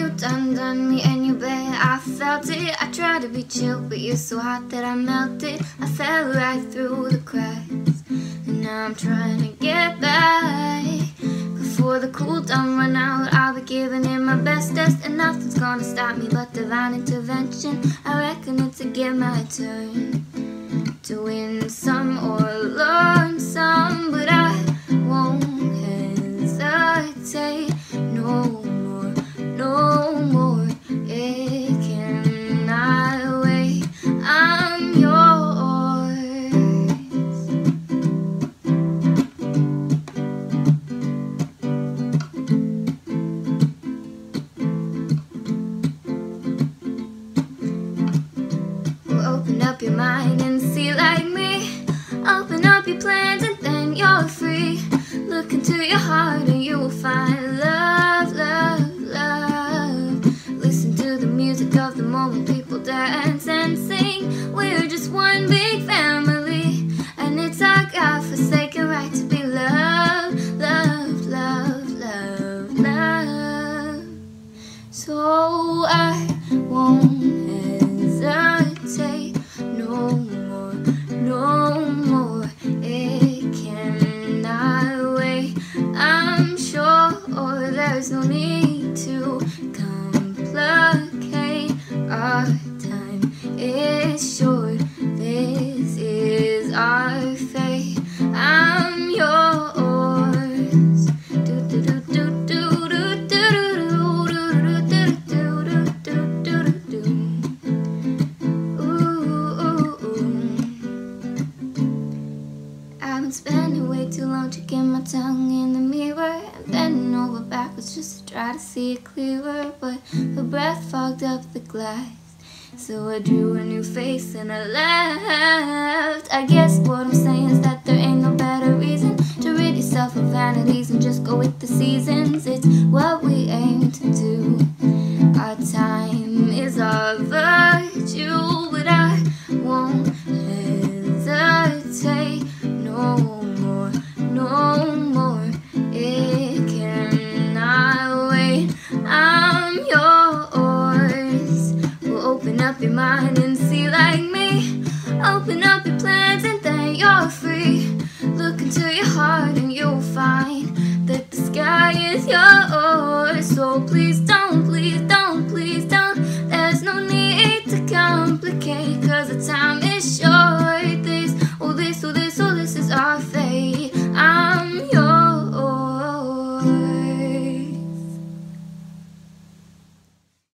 around me and you bet. I felt it. I tried to be chill but you're so hot that I melted. I fell right through the cracks And now I'm trying to get back. Before the cool down run out I'll be giving it my bestest And nothing's gonna stop me but divine intervention. I reckon it's a give my turn To win some or learn some open up your mind and see like me. Open up your plans and then you're long my tongue in the mirror and bending over backwards just to try to see it clearer. But the breath fogged up the glass, so I drew a new face and I laughed. I guess what I'm saying is that there ain't no better reason to rid yourself of vanities and just go with the seasons. It's your mind and see like me. Open up your plans and then you're free. Look into your heart and you'll find that the sky is yours. So please don't, please don't, please don't. There's no need to complicate, cause the time is short.